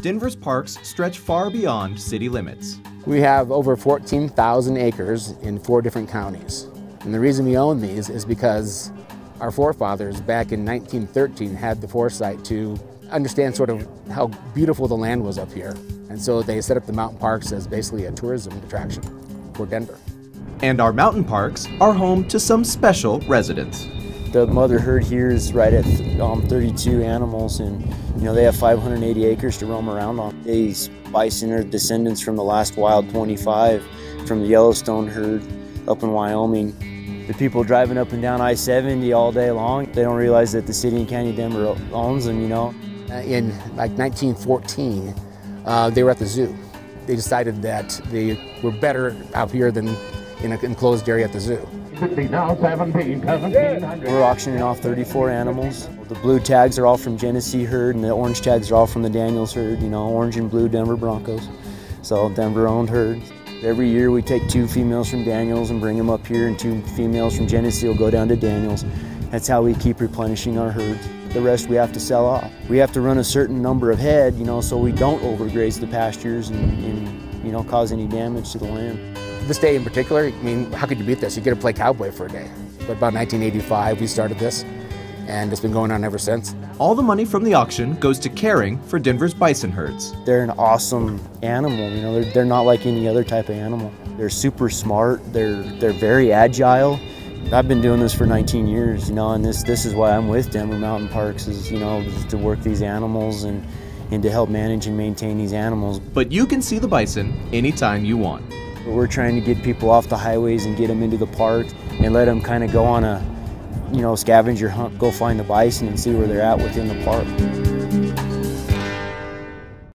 Denver's parks stretch far beyond city limits. We have over 14,000 acres in four different counties. And the reason we own these is because our forefathers back in 1913 had the foresight to understand sort of how beautiful the land was up here. And so they set up the mountain parks as basically a tourism attraction for Denver. And our mountain parks are home to some special residents. The mother herd here is right at um, 32 animals, and you know they have 580 acres to roam around on. These bison are descendants from the last wild 25 from the Yellowstone herd up in Wyoming. The people driving up and down I-70 all day long, they don't realize that the city and county of Denver owns them. You know. Uh, in like 1914, uh, they were at the zoo. They decided that they were better out here than in an enclosed area at the zoo. Now 17, 1700. We're auctioning off 34 animals. The blue tags are all from Genesee herd, and the orange tags are all from the Daniels herd. You know, orange and blue Denver Broncos. So Denver-owned herds. Every year we take two females from Daniels and bring them up here, and two females from Genesee will go down to Daniels. That's how we keep replenishing our herds. The rest we have to sell off. We have to run a certain number of head, you know, so we don't overgraze the pastures and, and you know, cause any damage to the land. This day in particular, I mean, how could you beat this? You get to play cowboy for a day. But about 1985, we started this, and it's been going on ever since. All the money from the auction goes to caring for Denver's bison herds. They're an awesome animal. You know, they're, they're not like any other type of animal. They're super smart. They're they're very agile. I've been doing this for 19 years, you know, and this this is why I'm with Denver Mountain Parks is you know to work these animals and and to help manage and maintain these animals. But you can see the bison anytime you want. We're trying to get people off the highways and get them into the park and let them kind of go on a, you know, scavenger hunt, go find the bison and see where they're at within the park.